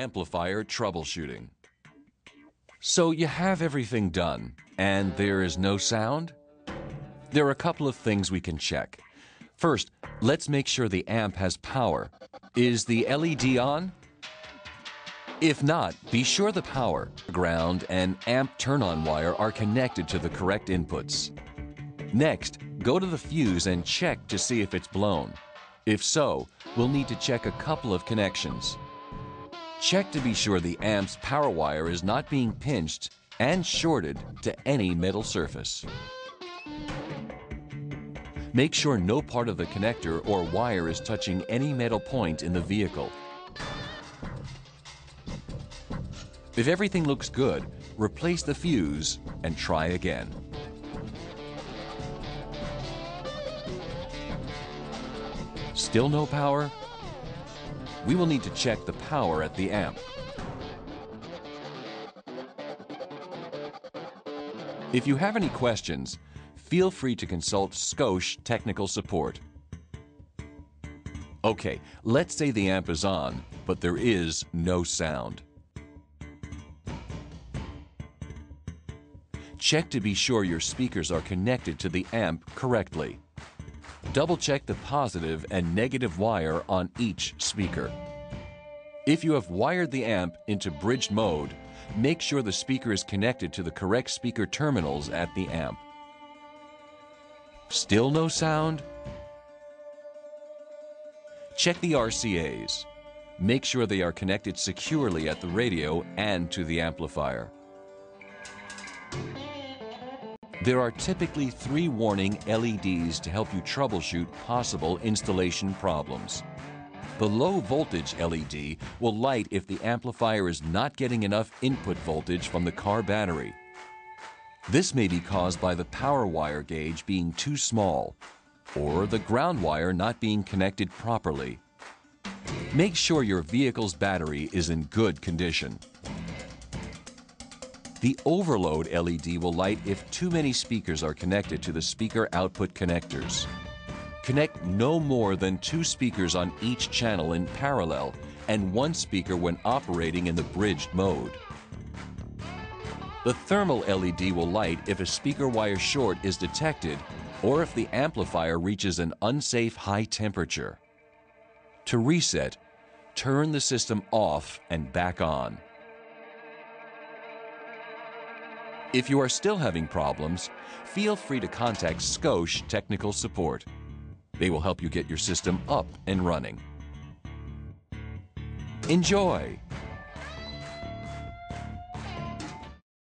amplifier troubleshooting. So you have everything done, and there is no sound? There are a couple of things we can check. First, let's make sure the amp has power. Is the LED on? If not, be sure the power, ground, and amp turn-on wire are connected to the correct inputs. Next, go to the fuse and check to see if it's blown. If so, we'll need to check a couple of connections. Check to be sure the amp's power wire is not being pinched and shorted to any metal surface. Make sure no part of the connector or wire is touching any metal point in the vehicle. If everything looks good, replace the fuse and try again. Still no power? We will need to check the power at the amp. If you have any questions, feel free to consult Scosche technical support. Okay, let's say the amp is on, but there is no sound. Check to be sure your speakers are connected to the amp correctly. Double check the positive and negative wire on each speaker. If you have wired the amp into bridged mode, make sure the speaker is connected to the correct speaker terminals at the amp. Still no sound? Check the RCAs. Make sure they are connected securely at the radio and to the amplifier. There are typically three warning LEDs to help you troubleshoot possible installation problems. The low voltage LED will light if the amplifier is not getting enough input voltage from the car battery. This may be caused by the power wire gauge being too small or the ground wire not being connected properly. Make sure your vehicle's battery is in good condition. The overload LED will light if too many speakers are connected to the speaker output connectors. Connect no more than two speakers on each channel in parallel and one speaker when operating in the bridged mode. The thermal LED will light if a speaker wire short is detected or if the amplifier reaches an unsafe high temperature. To reset, turn the system off and back on. If you are still having problems, feel free to contact Scosche Technical Support. They will help you get your system up and running. Enjoy!